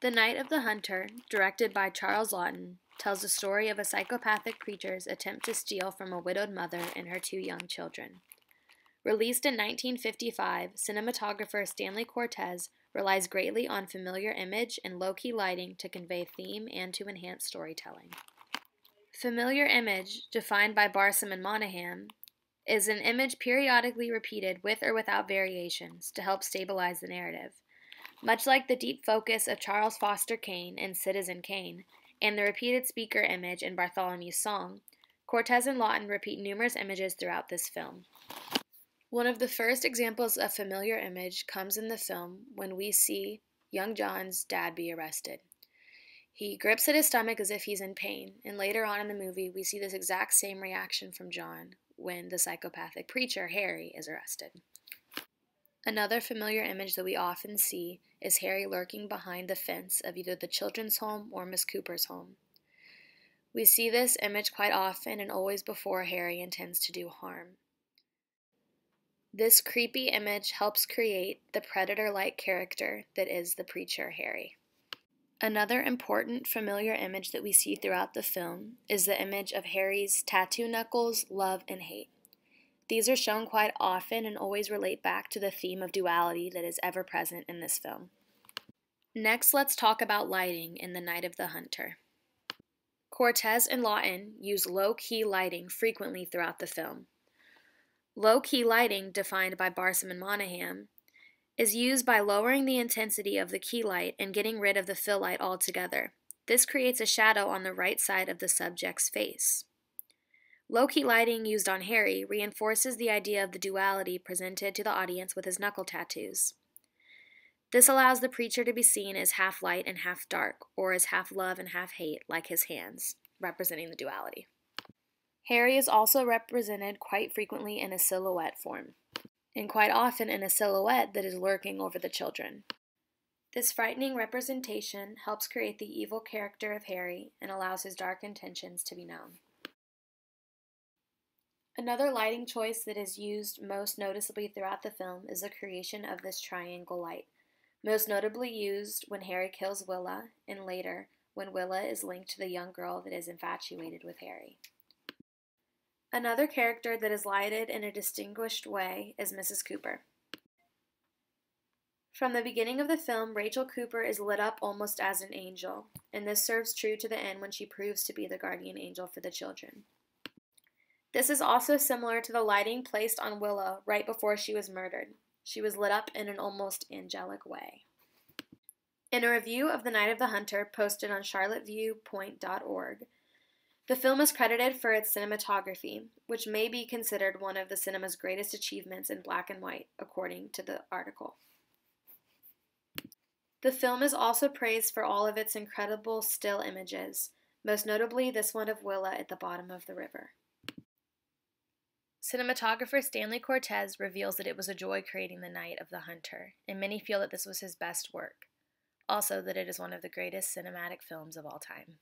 The Night of the Hunter, directed by Charles Laughton, tells the story of a psychopathic creature's attempt to steal from a widowed mother and her two young children. Released in 1955, cinematographer Stanley Cortez relies greatly on familiar image and low key lighting to convey theme and to enhance storytelling. Familiar image, defined by Barsam and Monahan, is an image periodically repeated with or without variations to help stabilize the narrative. Much like the deep focus of Charles Foster Kane in Citizen Kane and the repeated speaker image in Bartholomew's Song, Cortez and Laughton repeat numerous images throughout this film. One of the first examples of familiar image comes in the film when we see young John's dad be arrested. He grips at his stomach as if he's in pain, and later on in the movie, we see this exact same reaction from John when the psychopathic preacher, Harry, is arrested. Another familiar image that we often see is Harry lurking behind the fence of either the children's home or Miss Cooper's home. We see this image quite often and always before Harry intends to do harm. This creepy image helps create the predator like character that is the preacher Harry. Another important familiar image that we see throughout the film is the image of Harry's tattoo knuckles, love, and hate. These are shown quite often and always relate back to the theme of duality that is ever present in this film. Next, let's talk about lighting in The Night of the Hunter. Cortez and Laughton use low key lighting frequently throughout the film. Low key lighting, defined by Barsam and Monahan, is used by lowering the intensity of the key light and getting rid of the fill light altogether. This creates a shadow on the right side of the subject's face. Low key lighting used on Harry reinforces the idea of the duality presented to the audience with his knuckle tattoos. This allows the preacher to be seen as half light and half dark, or as half love and half hate, like his hands, representing the duality. Harry is also represented quite frequently in a silhouette form, and quite often in a silhouette that is lurking over the children. This frightening representation helps create the evil character of Harry and allows his dark intentions to be known. Another lighting choice that is used most noticeably throughout the film is the creation of this triangle light, most notably used when Harry kills Willa, and later when Willa is linked to the young girl that is infatuated with Harry. Another character that is lighted in a distinguished way is Mrs. Cooper. From the beginning of the film, Rachel Cooper is lit up almost as an angel, and this serves true to the end when she proves to be the guardian angel for the children. This is also similar to the lighting placed on Willa right before she was murdered. She was lit up in an almost angelic way. In a review of The Night of the Hunter posted on charlotteviewpoint.org, the film is credited for its cinematography, which may be considered one of the cinema's greatest achievements in black and white, according to the article. The film is also praised for all of its incredible still images, most notably this one of Willa at the bottom of the river. Cinematographer Stanley Cortez reveals that it was a joy creating the night of The Hunter, and many feel that this was his best work. Also, that it is one of the greatest cinematic films of all time.